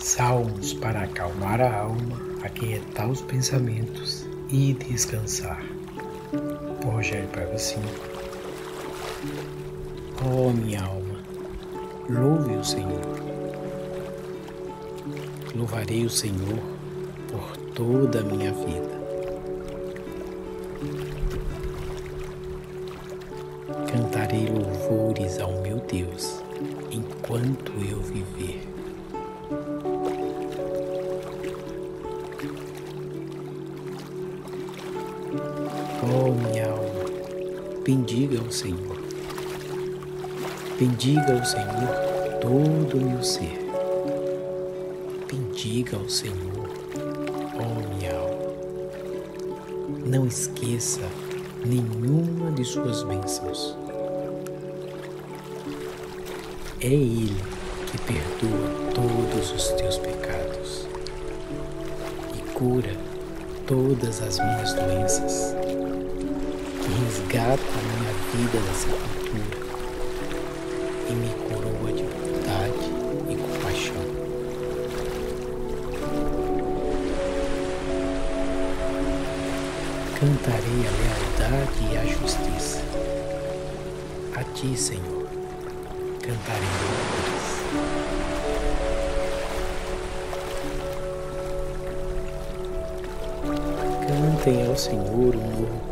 Salmos para acalmar a alma, aquietar os pensamentos e descansar. Por Rogério Pavicinho. Oh, minha alma, louve o Senhor. Louvarei o Senhor por toda a minha vida. Cantarei louvores ao meu Deus enquanto eu viver. Bendiga o Senhor. Bendiga o Senhor todo o meu ser. Bendiga o Senhor, oh minha alma. Não esqueça nenhuma de suas bênçãos. É Ele que perdoa todos os teus pecados e cura todas as minhas doenças, resgata a minha vida da sepultura e me coroa de bondade e compaixão. Cantarei a lealdade e a justiça. A ti, Senhor, cantarei louvores. Cantem ao Senhor um novo.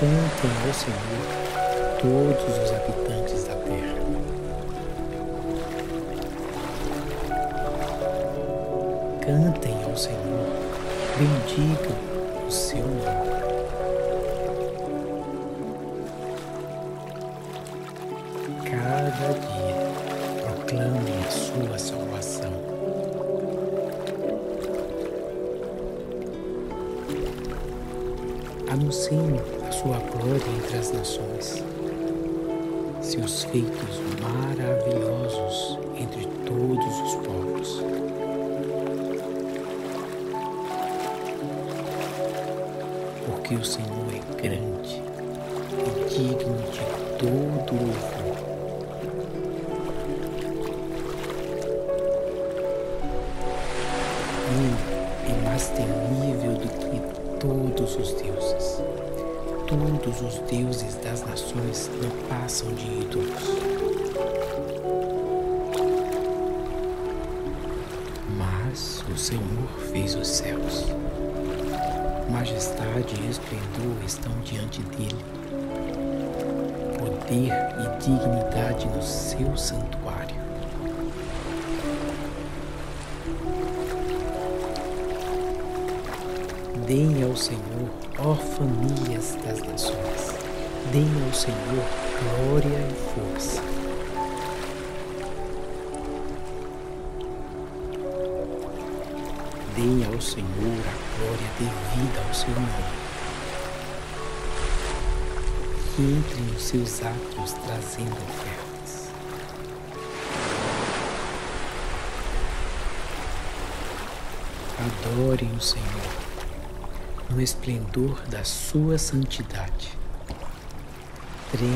Cantem ao Senhor todos os habitantes da terra. Cantem ao Senhor, bendigam sua glória entre as nações, seus feitos maravilhosos entre todos os povos. Porque o Senhor é grande e digno de todo louvor. Ele é mais temível do que todos os deuses. Todos os deuses das nações não passam de ídolos. Mas o Senhor fez os céus. Majestade e esplendor estão diante dele. Poder e dignidade no seu santuário. Deem ao Senhor, ó famílias das nações, deem ao Senhor glória e força. Deem ao Senhor a glória devida ao seu nome. Que entre nos seus atos trazendo ofertas. Adorem o Senhor no esplendor da sua santidade. Tremem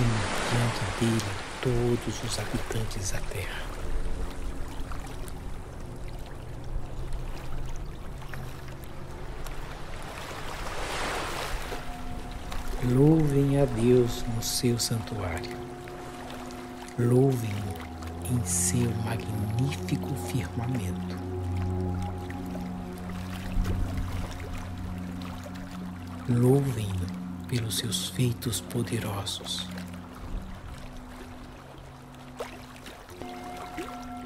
diante dele todos os habitantes da terra. Louvem a Deus no seu santuário. Louvem-no em seu magnífico firmamento. Louvem-no pelos seus feitos poderosos.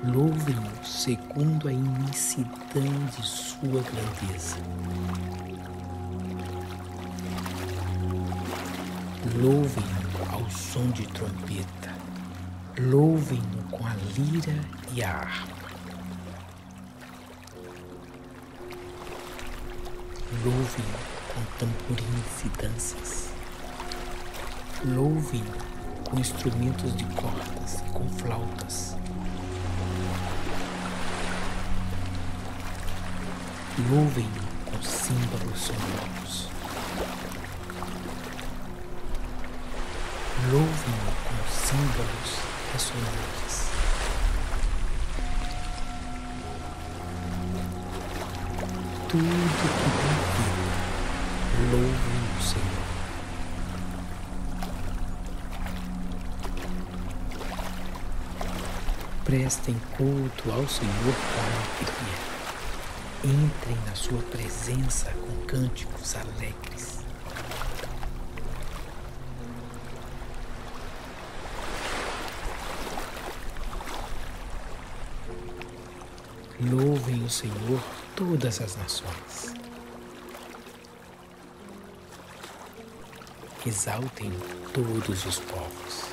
Louvem-no segundo a imensidão de sua grandeza. Louvem-no ao som de trombeta. Louvem-no com a lira e a harpa. Louvem-no com tamborins e danças. Louvem com instrumentos de cordas e com flautas. Louvem com símbolos sonoros. Louvem com símbolos ressonantes. Tudo que tem louvem o Senhor. Prestem culto ao Senhor com alegria. Entrem na sua presença com cânticos alegres. Louvem o Senhor todas as nações. Exaltem todos os povos.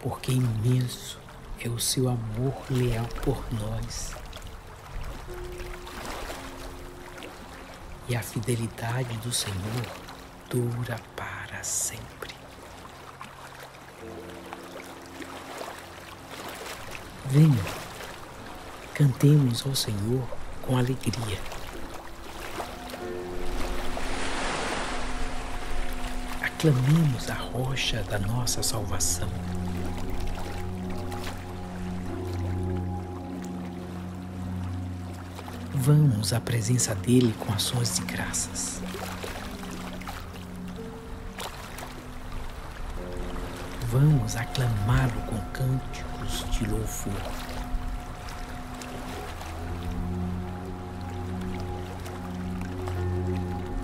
Porque imenso é o seu amor leal por nós. E a fidelidade do Senhor dura para sempre. Venham, cantemos ao Senhor com alegria. Aclamemos a rocha da nossa salvação. Vamos à presença dele com ações de graças. Vamos aclamá-lo com cânticos de louvor.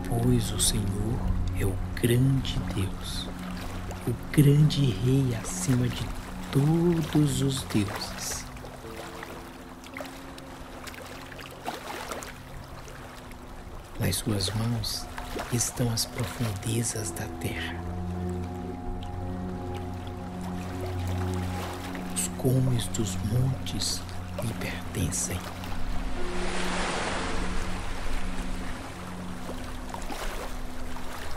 Pois o Senhor é o grande Deus, o grande Rei acima de todos os deuses. Nas suas mãos estão as profundezas da terra. Os cumes dos montes lhe pertencem.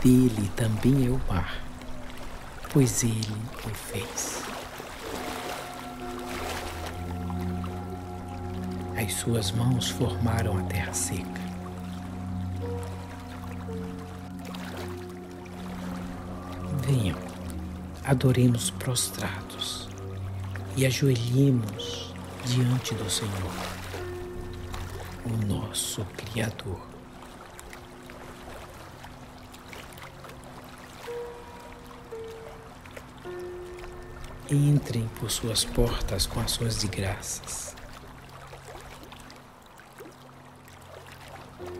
Dele também é o mar, pois ele o fez. As suas mãos formaram a terra seca. Venham, adoremos prostrados e ajoelhemos diante do Senhor, o nosso Criador. Entrem por suas portas com ações de graças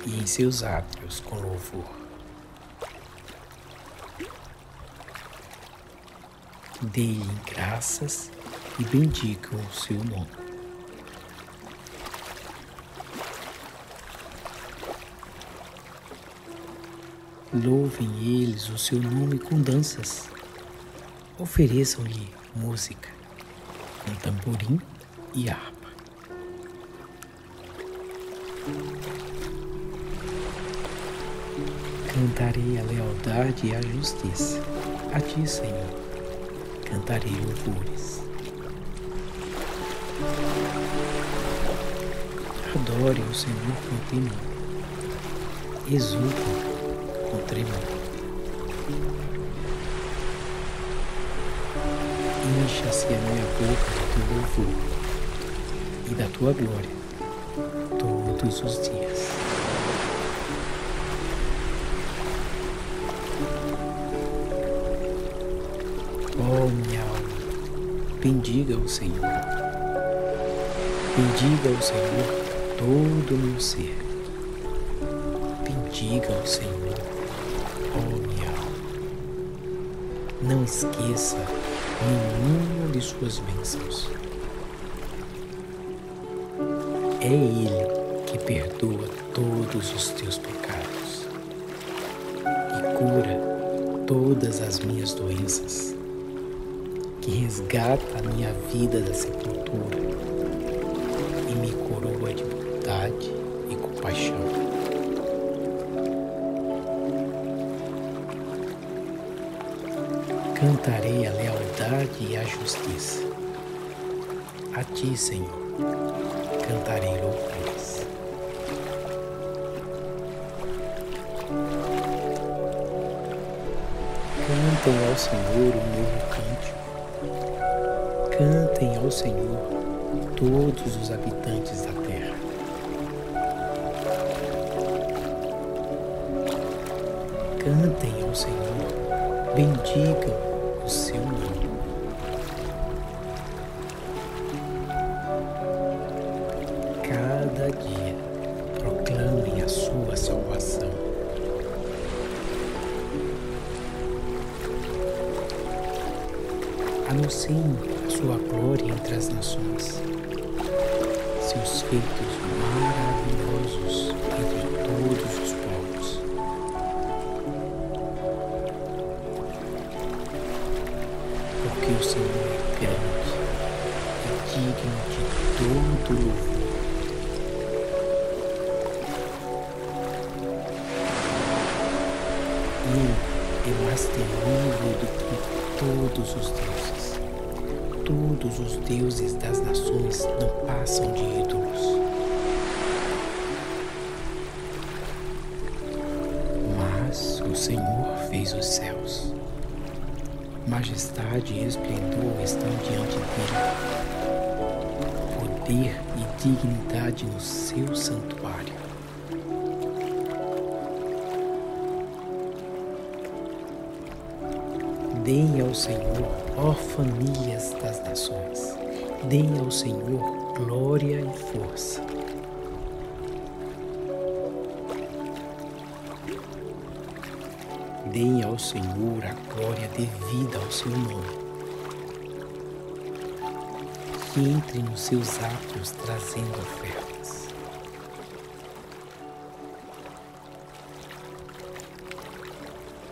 e em seus átrios com louvor. Deem graças e bendigam o seu nome. Louvem eles o seu nome com danças. Ofereçam-lhe música com tamborim e harpa. Cantarei a lealdade e a justiça a ti, Senhor cantarei louvores. Adore o Senhor com temor, exultem com tremor. Encha-se a minha boca do teu louvor e da tua glória todos os dias. Oh, minha alma, bendiga o Senhor. Bendiga o Senhor todo o meu ser. Bendiga o Senhor, oh minha alma. Não esqueça nenhuma de suas bênçãos. É Ele que perdoa todos os teus pecados e cura todas as minhas doenças que resgata a minha vida da sepultura justiça. A ti, Senhor, cantarei louvores. Cantem ao Senhor o novo cântico Cantem ao Senhor todos os habitantes da terra. Cantem ao Senhor, bendigam o seu nome. Cada dia proclamem a sua salvação. Anunciem a sua glória entre as nações, seus feitos maravilhosos entre todos mais temível do que todos os deuses. Todos os deuses das nações não passam de ídolos. Mas o Senhor fez os céus. Majestade e esplendor estão diante dele. Poder e dignidade no seu santuário. Senhor, ó famílias das nações, deem ao Senhor glória e força. Deem ao Senhor a glória devida ao seu nome. Que entre nos seus atos trazendo ofertas.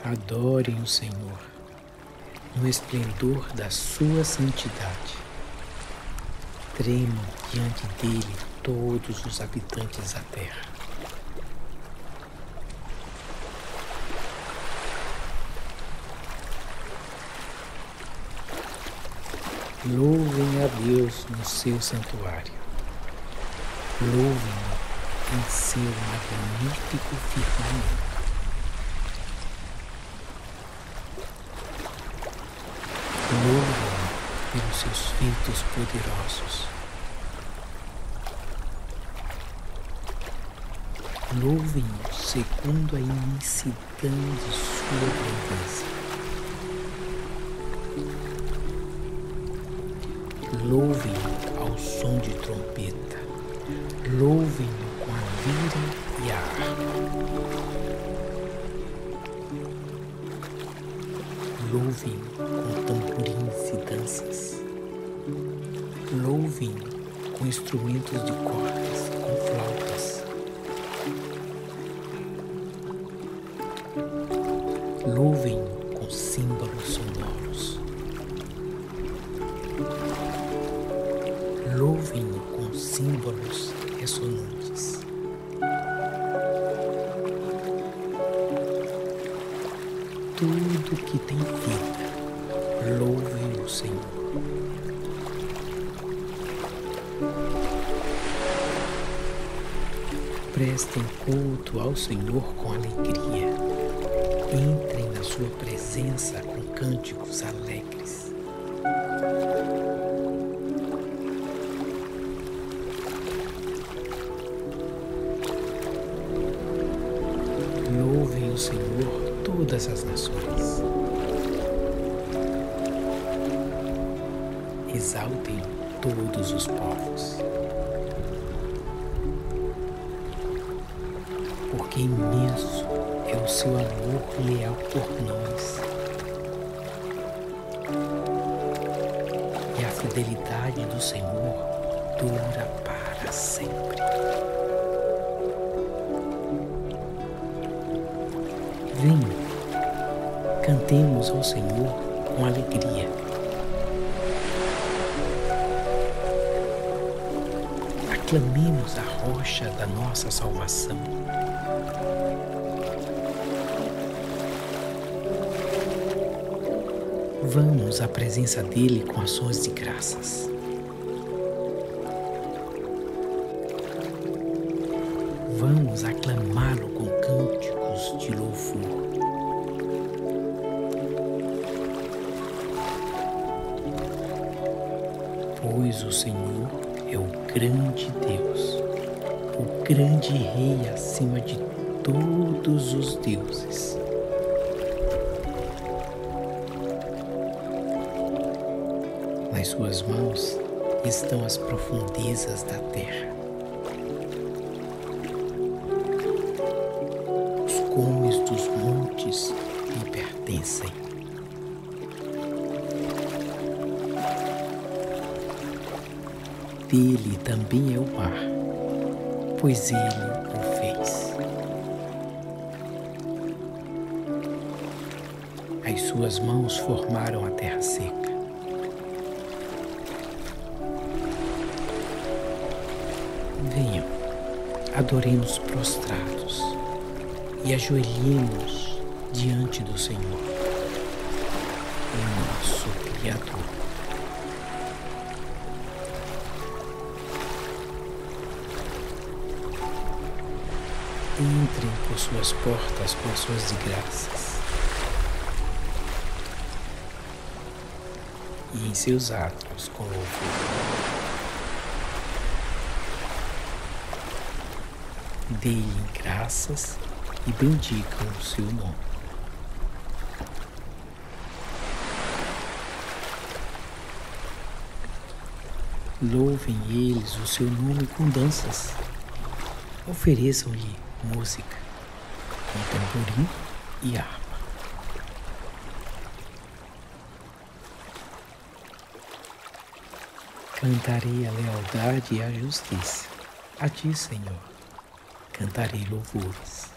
Adorem o Senhor no esplendor da sua santidade. Tremam diante dele todos os habitantes da terra. Louvem a Deus no seu santuário. Louvem-no em seu magnífico firmamento. Louvem-no pelos seus feitos poderosos. Louvem-no segundo a imensidão de sua grandeza. Louvem-no ao som de trompeta. Louvem-no com a lira e a harpa. Louvem-no com tamborins e danças. Louvem-no com instrumentos de cordas, com flautas. Ao Senhor com alegria. Entrem na sua presença com cânticos alegres. Louvem o Senhor todas as nações. Exaltem todos os povos. Imenso é o seu amor leal por nós. E a fidelidade do Senhor dura para sempre. Venham, cantemos ao Senhor com alegria. Aclamemos a rocha da nossa salvação. Vamos à presença dele com ações de graças. Suas mãos estão as profundezas da terra. Os cumes dos montes lhe pertencem. Dele também é o mar, pois ele o fez. As suas mãos formaram a terra seca. Adoremos prostrados e ajoelhemos diante do Senhor, o nosso Criador. Entrem por suas portas com ações de graças e em seus atos com louvor. Deem graças e bendigam o seu nome. Louvem eles o seu nome com danças. Ofereçam-lhe música com tamborim e harpa. Cantarei a lealdade e a justiça a ti, Senhor cantarei louvores.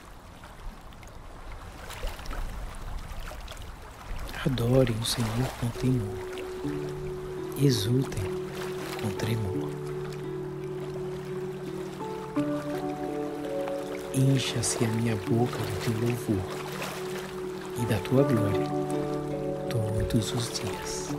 Adorem o Senhor com temor, exultem com tremor. Encha-se a minha boca do teu louvor e da tua glória todos os dias.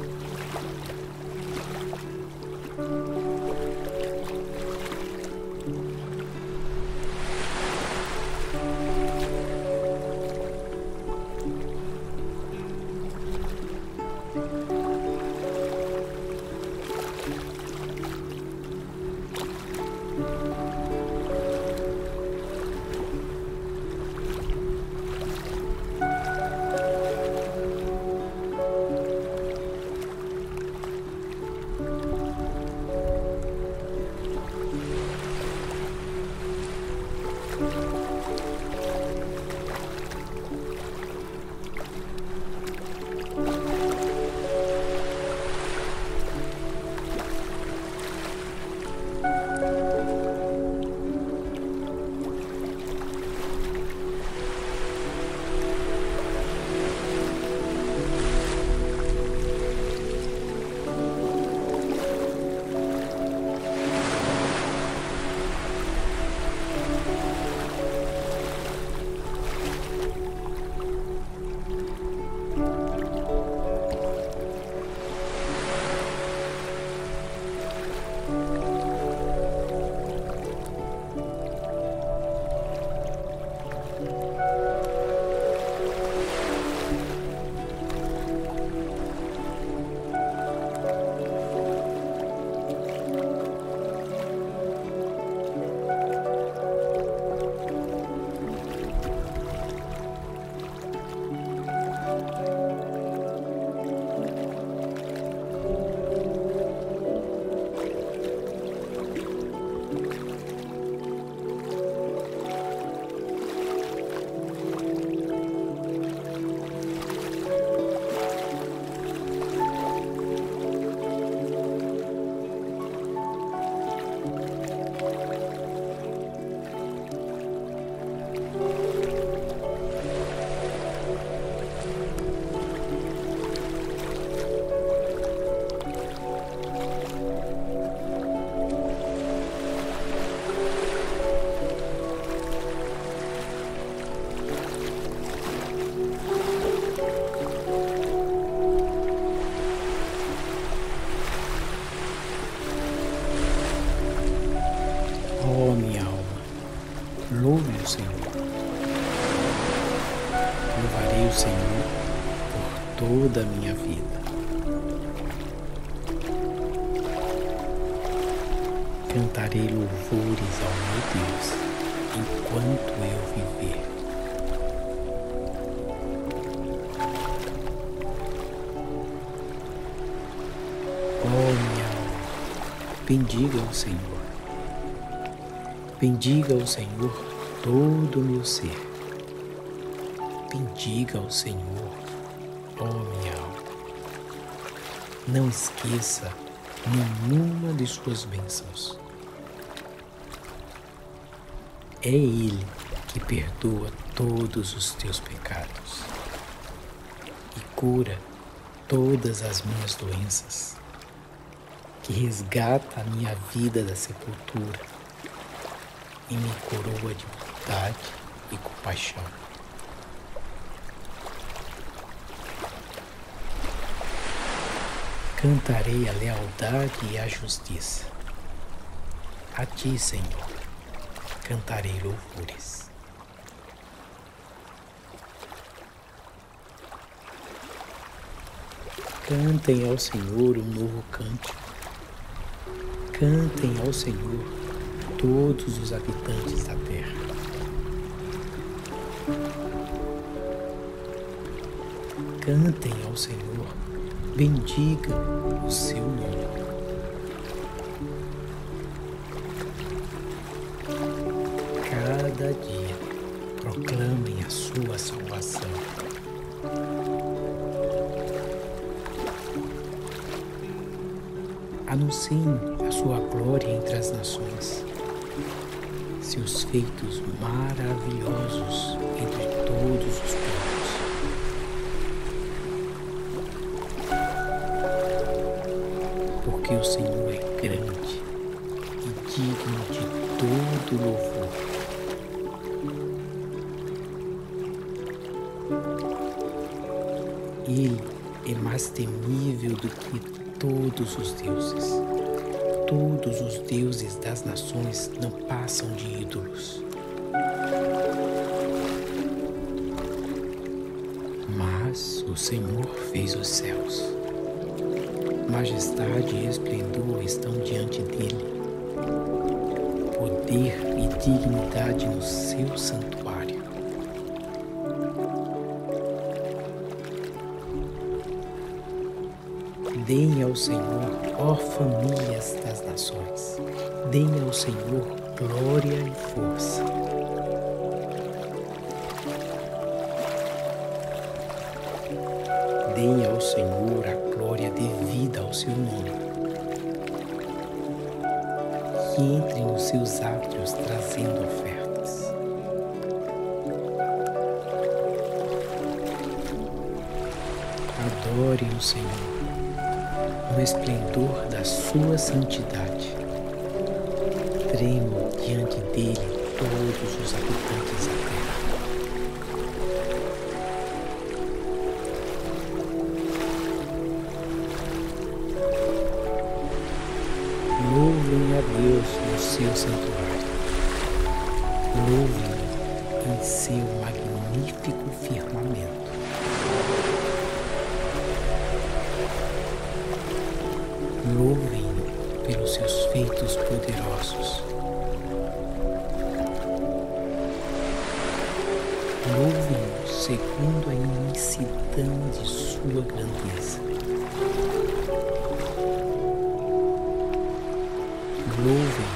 Bendiga o Senhor. Bendiga o Senhor todo o meu ser. Bendiga o Senhor, oh minha alma. Não esqueça nenhuma de suas bênçãos. É Ele que perdoa todos os teus pecados e cura todas as minhas doenças, que resgata a minha vida da sepultura e me coroa de bondade e compaixão. Cantarei a lealdade e a justiça. A ti, Senhor, cantarei louvores. Cantem ao Senhor um novo cântico. Cantem ao Senhor todos os habitantes da terra. Cantem ao Senhor bendiga o seu nome. Cada dia proclamem a sua salvação. Anunciem sua glória entre as nações, seus feitos maravilhosos entre todos os povos. porque o Senhor é grande e digno de todo louvor. Ele é mais temível do que todos os deuses. Todos os deuses das nações não passam de ídolos. Mas o Senhor fez os céus Majestade e esplendor estão diante dele. Poder e dignidade no seu santuário. Ao Senhor, ó famílias das nações, deem ao Senhor glória e força. Deem ao Senhor a glória devida ao seu nome. Que entre nos seus átrios trazendo ofertas. Adorem o Senhor no esplendor da sua santidade. Tremam diante dele todos os habitantes da terra. Louvem a Deus no seu santuário. Louvem Louvem segundo a imensidão de sua grandeza. Louvem-no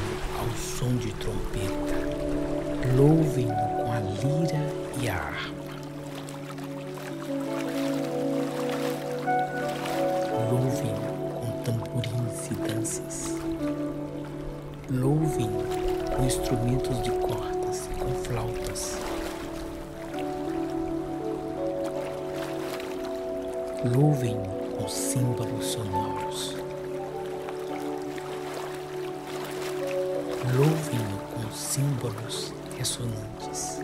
Louvem-no com símbolos sonoros. Louvem-no com símbolos ressonantes.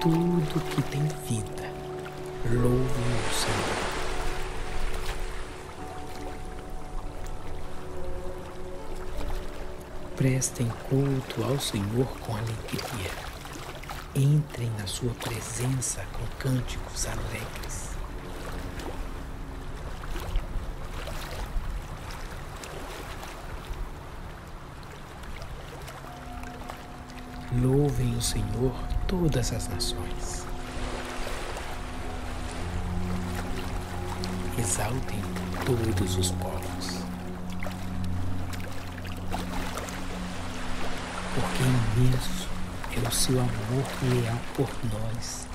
Tudo que tem vida, louve o Senhor. Prestem culto ao Senhor com alegria entrem na sua presença com cânticos alegres. Louvem o Senhor todas as nações. Exaltem todos os povos. Porque imenso é o seu amor leal por nós.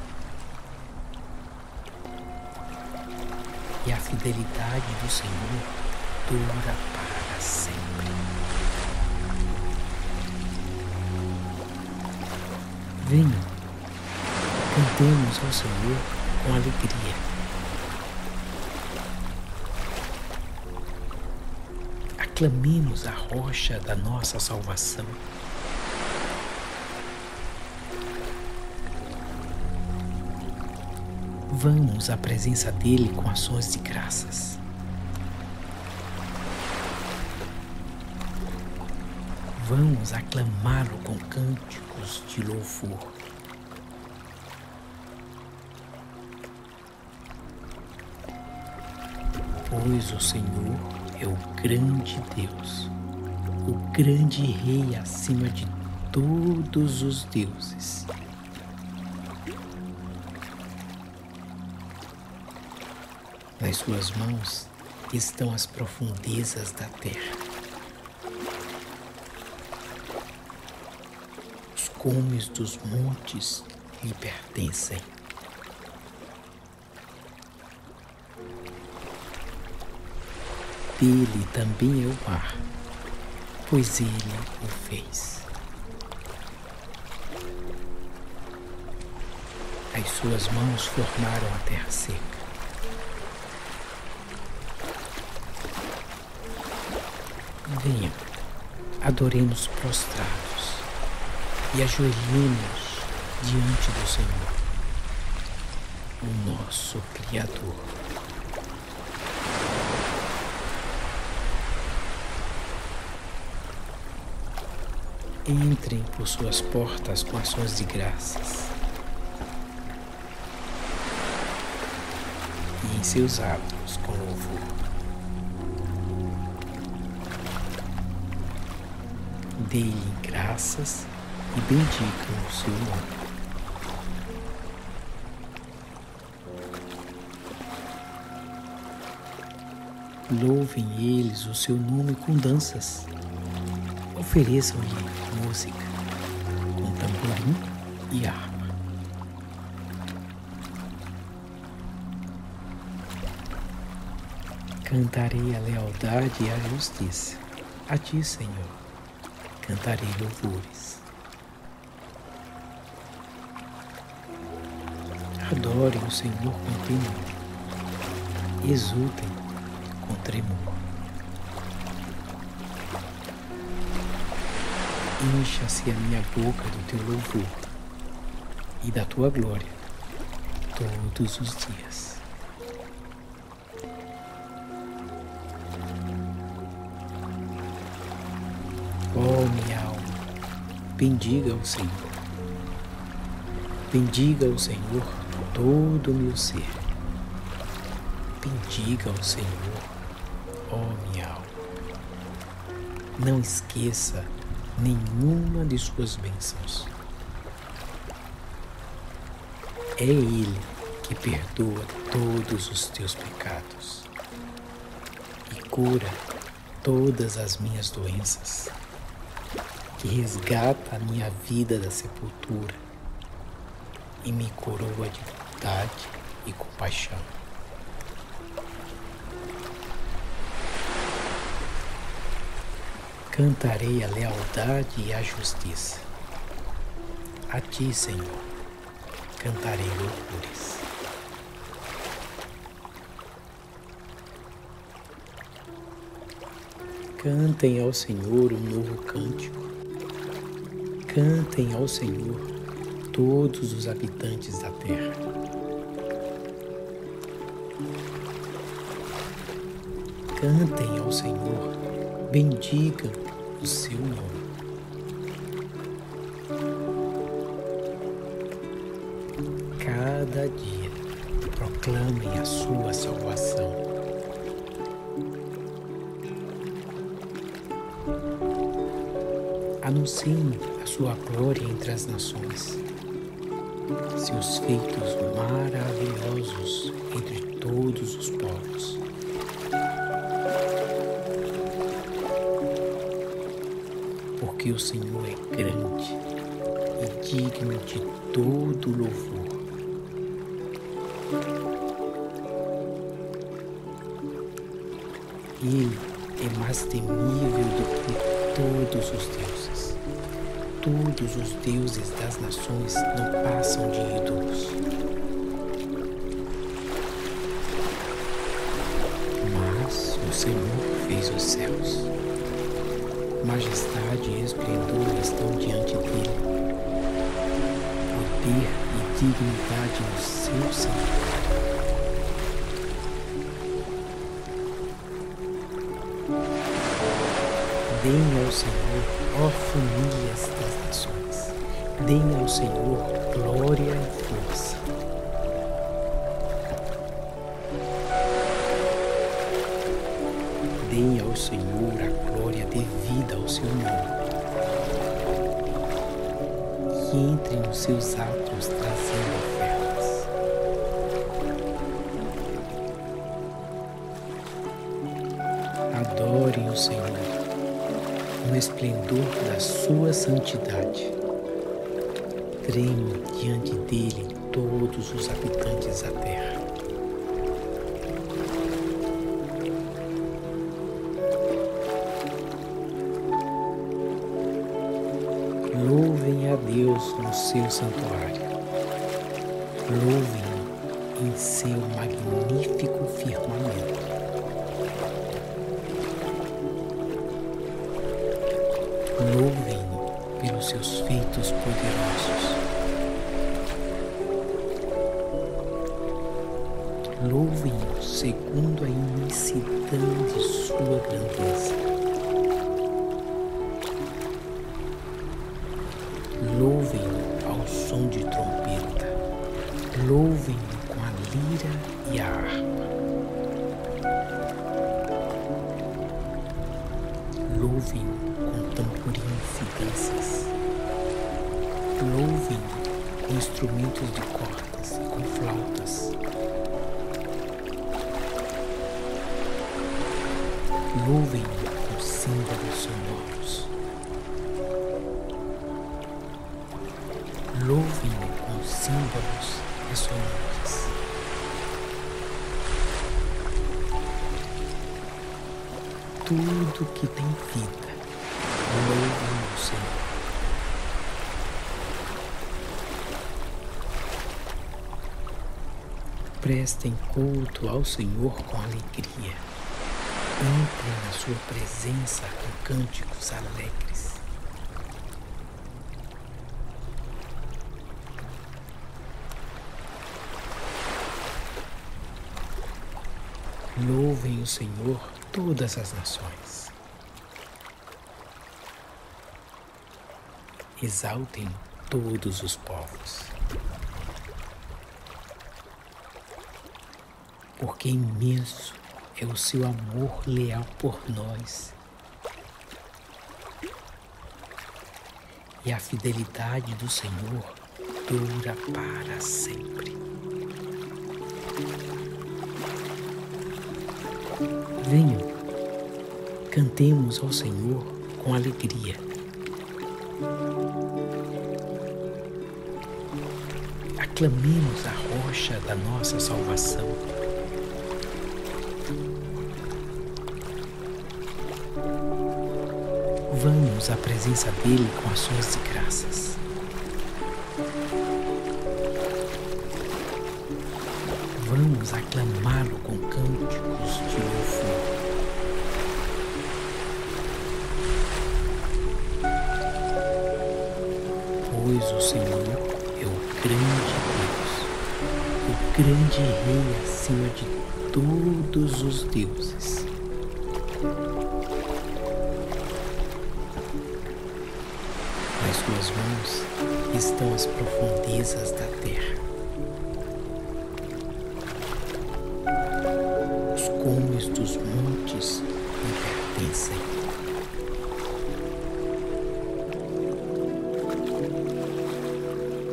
E a fidelidade do Senhor dura para sempre. Venham, cantemos ao Senhor com alegria. Aclamemos a rocha da nossa salvação. Vamos à presença dele com ações de graças. Vamos aclamá-lo com cânticos de louvor. Pois o Senhor é o grande Deus, o grande Rei acima de todos os deuses. Nas suas mãos estão as profundezas da terra. Os cumes dos montes lhe pertencem. Dele também é o mar, pois ele o fez. As suas mãos formaram a terra seca. Venham, adoremos prostrados e ajoelhemos diante do Senhor, o nosso Criador. Entrem por suas portas com ações de graças e em seus átrios Dê-lhe graças e bendigam o seu nome. Louvem eles o seu nome com danças. Ofereçam-lhe música com tamborim e harpa. Cantarei a lealdade e a justiça a ti, Senhor. Cantarei louvores. Adorem o Senhor com temor. Exultem com tremor. Encha-se a minha boca do teu louvor e da tua glória todos os dias. Bendiga o Senhor. Bendiga o Senhor todo o meu ser. Bendiga o Senhor, oh minha alma. Não esqueça nenhuma de suas bênçãos. É Ele que perdoa todos os teus pecados e cura todas as minhas doenças, que resgata a minha vida da sepultura e me coroa de bondade e compaixão. Cantarei a lealdade e a justiça. A ti, Senhor, cantarei louvores. Cantem ao Senhor um novo cântico. Cantem ao Senhor todos os habitantes da terra. Cantem ao Senhor, bendigam o seu nome. Cada dia proclamem a sua salvação. Anunciem sua glória entre as nações, seus feitos maravilhosos entre todos os povos. Porque o Senhor é grande e digno de todo louvor. Ele é mais temível do que todos os deuses. Todos os deuses das nações não passam de ídolos. Mas o Senhor fez os céus. Majestade e esplendor estão diante dele. Poder e dignidade no seu santuário. Deem ao Senhor, ó das nações, deem ao Senhor glória e força. Deem ao Senhor a glória devida ao seu nome. Que entre nos seus atos trazendo ofertas. Adorem o Senhor no esplendor da sua santidade. Treme diante dele todos os habitantes da terra. Louvem a Deus no seu santuário. Louvem em seu magnífico firmamento. Louvem-no pelos seus feitos poderosos. Louvem-no segundo a imensidão de sua grandeza. Louvem-no ao som de trombeta. Louvem-no E danças. Louvem-no com instrumentos de cordas com flautas. Louvem-no com símbolos sonoros. Louvem-no com símbolos ressonantes. Tudo que tem vida, louvem. Prestem culto ao Senhor com alegria. Entrem na sua presença com cânticos alegres. Louvem o Senhor todas as nações. Exaltem todos os povos. Porque imenso é o seu amor leal por nós. E a fidelidade do Senhor dura para sempre. Venham, cantemos ao Senhor com alegria. Aclamemos a rocha da nossa salvação. Vamos à presença dele com ações de graças. Vamos aclamá-lo com cânticos de louvor. Pois o Senhor grande Deus, o grande Rei acima de todos os deuses. Nas suas mãos estão as profundezas da terra.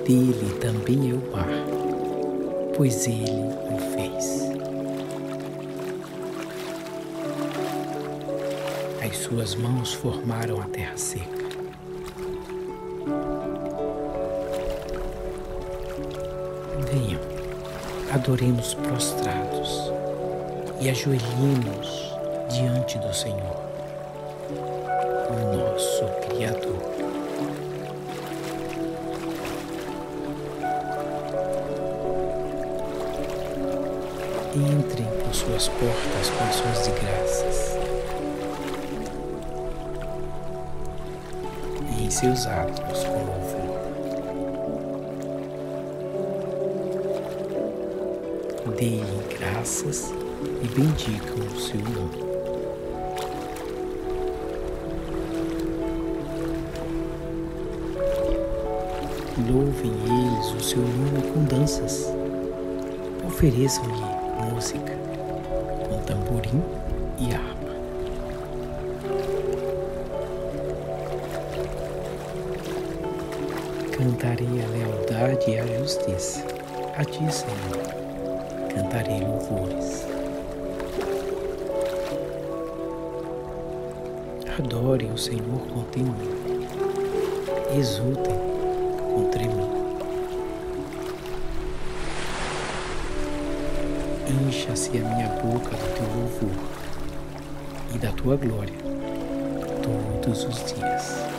Dele também é o mar, pois ele o fez. As suas mãos formaram a terra seca. Venham, adoremos prostrados e ajoelhemos suas portas com ações de graças. E em seus atos com louvor. Deem graças e bendigam o seu nome. Louvem eles o seu nome com danças. Ofereçam-lhe música tamborim e harpa. Cantarei a lealdade e a justiça. A ti, Senhor, cantarei louvores. Adorem o Senhor com temor. Exultem com tremor. Encha-se a minha boca do teu louvor e da tua glória todos os dias.